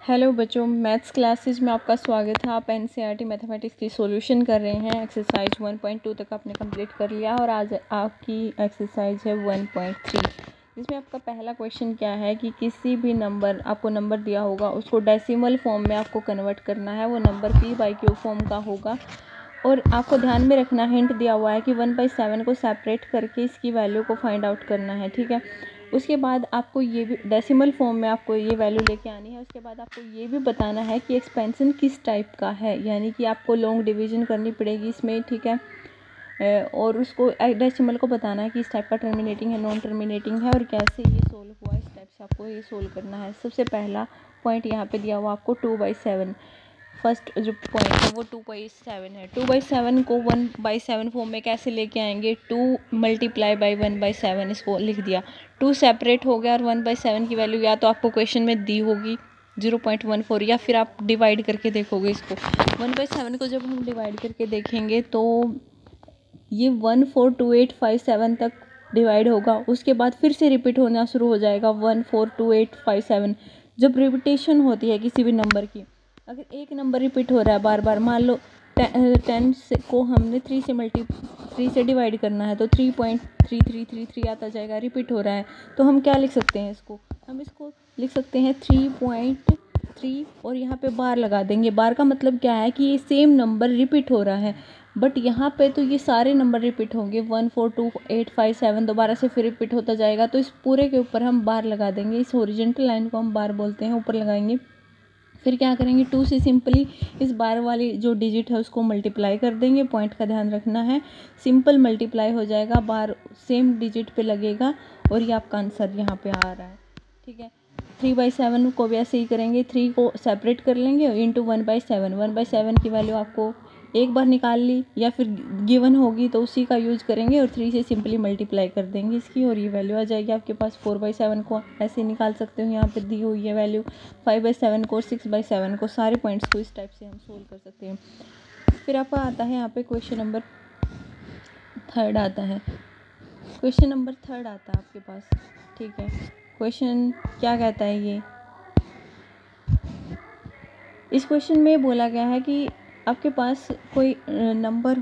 Hello बच्चों, maths classes में आपका स्वागत है। आप एन सी टी मैथमेटिक्स की सॉल्यूशन कर रहे हैं। एक्सरसाइज 1.2 तक आपने कंप्लीट कर लिया और आज आपकी एक्सरसाइज है 1.3 जिसमें आपका पहला क्वेश्चन क्या है कि किसी भी नंबर आपको नंबर दिया होगा, उसको डेसिमल फॉर्म में आपको कन्वर्ट करना है। वो number P by Q form का होगा। और आपको ध्यान में रखना हिंट दिया हुआ है कि वन बाई सेवन को सेपरेट करके इसकी वैल्यू को फाइंड आउट करना है, ठीक है? उसके बाद आपको ये भी डेसिमल फॉर्म में आपको ये वैल्यू लेके आनी है। उसके बाद आपको ये भी बताना है कि एक्सपेंसन किस टाइप का है, यानी कि आपको लॉन्ग डिवीज़न करनी पड़ेगी इसमें, ठीक है? और उसको डेसिमल को बताना है कि इस टाइप का टर्मिनेटिंग है नॉन टर्मिनेटिंग है, और कैसे ये सोल्व हुआ, इस टाइप से आपको ये सोल्व करना है। सबसे पहला पॉइंट यहाँ पे दिया हुआ आपको टू बाई सेवन फ़र्स्ट जो पॉइंट है वो टू बाई सेवन है। टू बाई सेवन को वन बाई सेवन फॉर्म में कैसे लेके आएँगे? Two multiply by one by seven इसको लिख दिया। टू सेपरेट हो गया और वन बाई सेवन की वैल्यू या तो आपको क्वेश्चन में दी होगी ज़ीरो पॉइंट वन फोर या फिर आप डिवाइड करके देखोगे इसको। वन बाई सेवन को जब हम डिवाइड करके देखेंगे तो ये one four two eight five seven तक डिवाइड होगा। उसके बाद फिर से रिपीट होना शुरू हो जाएगा। One four two eight five seven जब रिपीटेशन होती है किसी भी नंबर की अगर एक नंबर रिपीट हो रहा है बार बार, मान लो टेन से को हमने थ्री से मल्टी थ्री से डिवाइड करना है तो three point three three three three आता जाएगा रिपीट हो रहा है। तो हम क्या लिख सकते हैं इसको? हम इसको लिख सकते हैं थ्री पॉइंट थ्री और यहाँ पे बार लगा देंगे। बार का मतलब क्या है कि ये सेम नंबर रिपीट हो रहा है बट यहाँ पे तो ये सारे नंबर रिपीट होंगे। One four two eight five seven दोबारा से फिर रिपीट होता जाएगा। तो इस पूरे के ऊपर हम बार लगा देंगे। इस ओरिजेंटल लाइन को हम बार बोलते हैं, ऊपर लगाएँगे। फिर क्या करेंगे? टू से सिंपली इस बार वाली जो डिजिट है, उसको मल्टीप्लाई कर देंगे। पॉइंट का ध्यान रखना है। सिंपल मल्टीप्लाई हो जाएगा। बार सेम डिजिट पे लगेगा और ये आपका आंसर यहाँ पे आ रहा है। ठीक है? थ्री बाई सेवन को भी ऐसे ही करेंगे। थ्री को सेपरेट कर लेंगे। Into one by seven one by seven की वैल्यू आपको एक बार निकाल ली या फिर गिवन होगी तो उसी का यूज़ करेंगे और थ्री से सिंपली मल्टीप्लाई कर देंगे इसकी और ये वैल्यू आ जाएगी। आपके पास फोर बाई सेवन को ऐसे निकाल सकते हो। यहाँ पर दी हुई है वैल्यू फाइव बाई सेवन को सिक्स बाई सेवन को, सारे पॉइंट्स को इस टाइप से हम सोल्व कर सकते हैं। फिर आपका आता है यहाँ पे क्वेश्चन नंबर थर्ड आता है। क्वेश्चन नंबर थर्ड आता है आपके पास, ठीक है। क्वेश्चन क्या कहता है ये? इस क्वेश्चन में बोला गया है कि आपके पास कोई नंबर